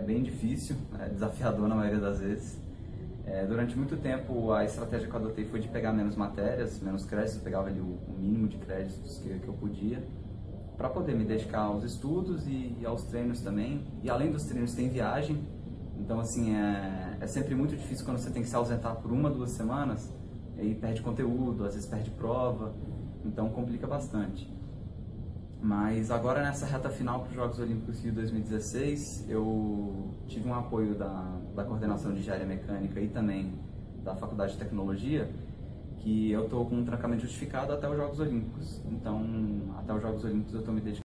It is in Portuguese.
bem difícil, é desafiador na maioria das vezes. É, durante muito tempo a estratégia que eu adotei foi de pegar menos matérias, menos créditos, pegava ali o, o mínimo de créditos que, que eu podia para poder me dedicar aos estudos e, e, aos treinos também. E além dos treinos tem viagem, então assim é, é sempre muito difícil quando você tem que se ausentar por uma, duas semanas e perde conteúdo, às vezes perde prova, então complica bastante. Mas agora nessa reta final para os Jogos Olímpicos Rio 2016, eu tive um apoio da, da coordenação de engenharia mecânica e também da Faculdade de Tecnologia, que eu estou com um trancamento justificado até os Jogos Olímpicos. Então, até os Jogos Olímpicos eu estou me dedicando